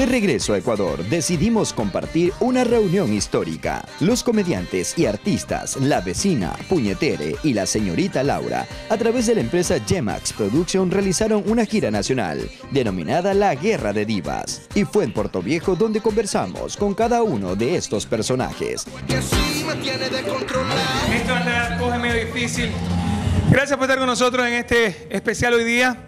De regreso a Ecuador, decidimos compartir una reunión histórica. Los comediantes y artistas La Vecina, Puñetere y la señorita Laura, a través de la empresa Gemax Production, realizaron una gira nacional denominada La Guerra de Divas. Y fue en Puerto Viejo donde conversamos con cada uno de estos personajes. Esto anda, coge medio difícil. Gracias por estar con nosotros en este especial hoy día.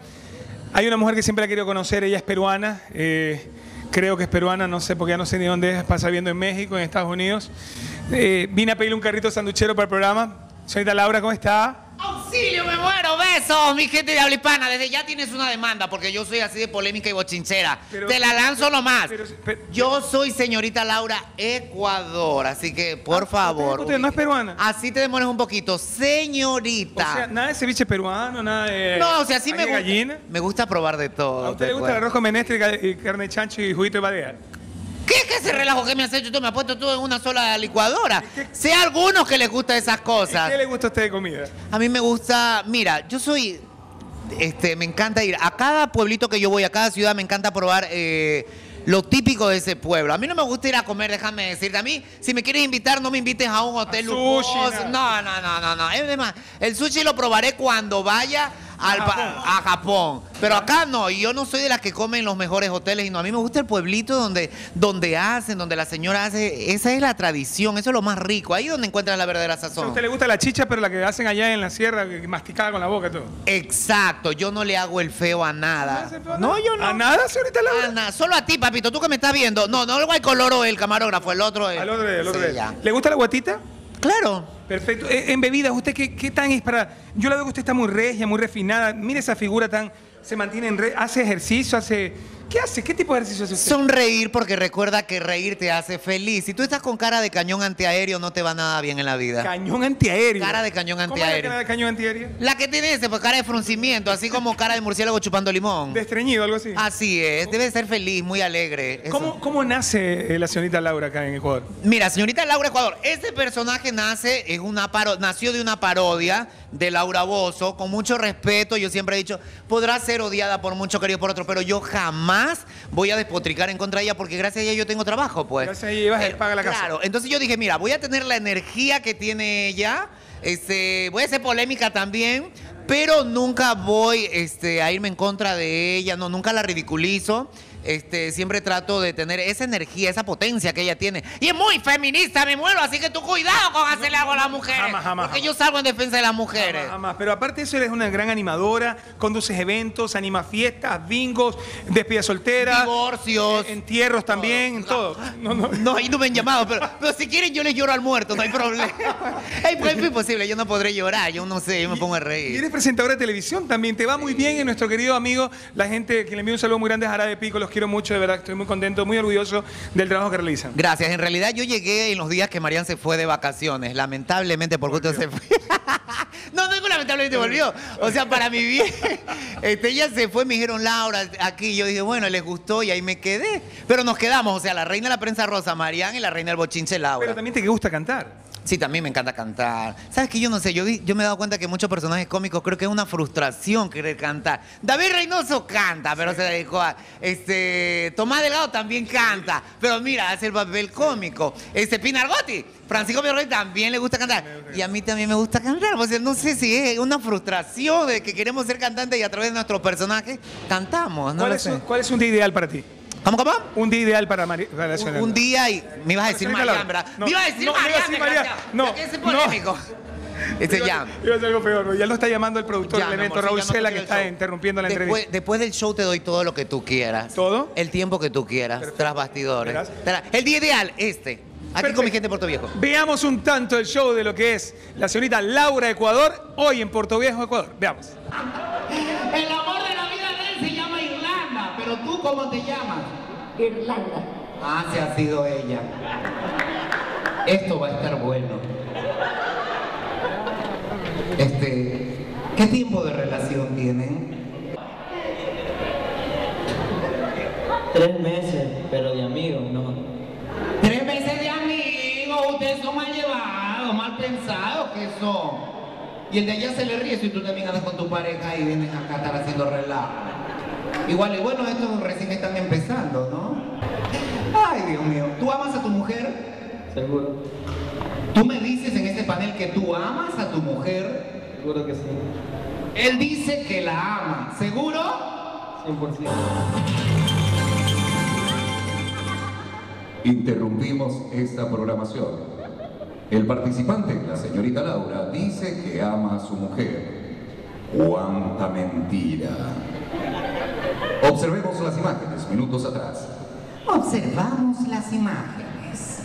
Hay una mujer que siempre la he querido conocer, ella es peruana. eh, creo que es peruana, no sé porque ya no sé ni dónde es, pasa viendo en México, en Estados Unidos. Eh, vine a pedirle un carrito sanduchero para el programa. Señorita Laura, ¿cómo está? ¡Auxilio, me muero! ¡Besos, mi gente de habla hispana! Desde ya tienes una demanda porque yo soy así de polémica y bochinchera. Pero- Te la lanzo nomás. pero- pero- yo soy señorita Laura Ecuador, así que por favor. Ah, usted no es peruana. Así te demores un poquito. O Señorita. sea, nada de ceviche peruano, nada de. no, o sea, sí me gusta. gallina. Me gusta probar de todo. ¿A usted te le gusta el arroz con menestre, carne de chancho y juguito de badea? ¿Qué es ese relajo que me has hecho tú? Me has puesto todo en una sola licuadora. Sé a algunos que les gusta esas cosas. ¿Qué le gusta a usted de comida? A mí me gusta, mira, yo soy, este, me encanta ir a cada pueblito que yo voy, a cada ciudad, me encanta probar eh, lo típico de ese pueblo. A mí no me gusta ir a comer, déjame decirte. A mí, si me quieres invitar, no me invites a un hotel A sushi, lujoso. No, no, no, no, no. Es más, el sushi lo probaré cuando vaya al A Japón. a Japón. Pero acá no, y yo no soy de las que comen en los mejores hoteles, y no, a mí me gusta el pueblito donde, donde hacen, donde la señora hace, esa es la tradición, eso es lo más rico, ahí es donde encuentran la verdadera sea, a sazón. usted le gusta la chicha, pero la que hacen allá en la sierra, masticada con la boca y todo. Exacto, yo no le hago el feo a nada. ¿No yo no. ¿A nada, señorita Laura? A nada, solo a ti, papito, tú que me estás viendo. No, no el coloro el camarógrafo, el otro es. Al otro, al otro Sí. ¿Le gusta la guatita? Claro. Perfecto. Eh, En bebidas, ¿usted qué, qué tan es para...? Yo la veo que usted está muy regia, muy refinada. Mire esa figura tan... Se mantiene en... re- Hace ejercicio, hace... ¿Qué hace? ¿Qué tipo de ejercicio hace usted? Sonreír porque recuerda que reír te hace feliz. Si tú estás con cara de cañón antiaéreo, no te va nada bien en la vida. Cañón antiaéreo. Cara de cañón ¿Cómo es la antiaéreo. cara de cañón antiaéreo? La que tiene ese, pues cara de fruncimiento, así como cara de murciélago chupando limón. De estreñido, algo así. Así es, debe ser feliz, muy alegre. ¿Cómo, ¿Cómo nace eh, la señorita Laura acá en Ecuador? Mira, señorita Laura Ecuador, este personaje nace en una paro- nació de una parodia de Laura Bozo, con mucho respeto, yo siempre he dicho, podrá ser odiada por mucho, querido por otro, pero yo jamás voy a despotricar en contra de ella porque gracias a ella yo tengo trabajo, pues. Gracias a ella llevas el paga la casa. Claro, entonces yo dije, mira, voy a tener la energía que tiene ella, este, voy a ser polémica también, pero nunca voy este, a irme en contra de ella, no, nunca la ridiculizo. Este, siempre trato de tener esa energía, esa potencia que ella tiene. Y es muy feminista, me muero, así que tú cuidado con hacerle algo a las mujeres. jamás, jamás, porque jamás. yo salgo en defensa de las mujeres. Jamás. Pero aparte de eso, eres una gran animadora, conduces eventos, anima fiestas, bingos, despida soltera. Divorcios. eh, Entierros también, en todo. No, no. No, ahí no me han llamado, pero, pero si quieren yo les lloro al muerto, no hay problema. Ey, pues, es imposible, yo no podré llorar, yo no sé, yo me pongo a Y reír. eres presentadora de televisión también, te va muy bien en nuestro querido amigo, la gente que le envío un saludo muy grande a Jarabe Pico, los quiero mucho, de verdad, estoy muy contento, muy orgulloso del trabajo que realizan. Gracias. En realidad yo llegué en los días que Marian se fue de vacaciones. Lamentablemente porque usted se fue. no, no lamentablemente volvió. O sea, para mi bien. Este, ella se fue, me dijeron Laura aquí. Yo dije, bueno, les gustó y ahí me quedé. Pero nos quedamos, o sea, la reina de la prensa rosa, Marian y la reina del bochinche Laura. Pero también te gusta cantar. Sí, también me encanta cantar. ¿Sabes que Yo no sé, yo, me he dado cuenta que muchos personajes cómicos creo que es una frustración querer cantar. David Reynoso canta, pero se dedicó a... Este, Tomás Delgado también canta, pero mira, hace el papel cómico. Este, Pinargotti, Francisco Villarreal también le gusta cantar. Y a mí también me gusta cantar. O sea, no sé si es una frustración de que queremos ser cantantes y a través de nuestros personajes cantamos. No ¿Cuál, lo es, sé. un- ¿Cuál es un día ideal para ti? ¿Cómo, cómo? Un día ideal para, Mari- para Un, día y me ibas a decir ¿verdad? no, me ibas a decir no, no iba a Marian, decir Marian, desgraciado. no, no. polémico. Este Iba- ya. Iba a ser algo peor, ya lo está llamando el productor Ya, del evento, amor, Raúl doy que está show. interrumpiendo la después, entrevista. Después del show te doy todo lo que tú quieras. ¿Todo? El tiempo que tú quieras, tras bastidores. Verás. Tra- El día ideal, este. Aquí Perfecto. con mi gente de Puerto Viejo. Veamos un tanto el show de lo que es la señorita Laura Ecuador, hoy en Puerto Viejo, Ecuador. Veamos. Tú cómo te llamas? Irlanda. Ah, se ha sido ella. Esto va a estar bueno. Este, ¿qué tiempo de relación tienen? Tres meses, pero de amigos, no. Tres meses de amigos, ustedes son mal llevados, mal pensados que son. Y el de allá se le ríe si tú también andas con tu pareja y vienes acá a estar haciendo relajo. Igual, y bueno, estos recién están empezando, ¿no? Dios mío. ¿Tú amas a tu mujer? Seguro. Tú me dices en este panel que tú amas a tu mujer. Seguro que sí. Él dice que la ama. ¿Seguro? 100%. Interrumpimos esta programación. El participante, la señorita Laura, dice que ama a su mujer. ¡Cuánta mentira! Observemos las imágenes minutos atrás. Observamos las imágenes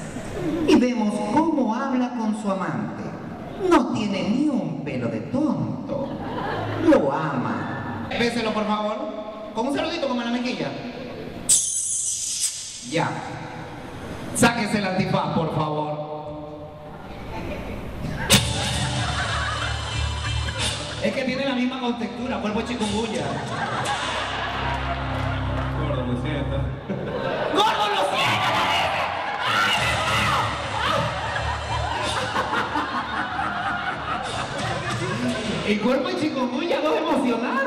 y vemos cómo habla con su amante. No tiene ni un pelo de tonto. Lo ama. Béselo, por favor. Con un saludito como en la mejilla. Ya. Sáquese el antifaz, por favor. Misma contextura, cuerpo chikungunya. Gordo, lo siento. ¡Gordo, lo siento! Y cuerpo y chikungunya, dos emocionados.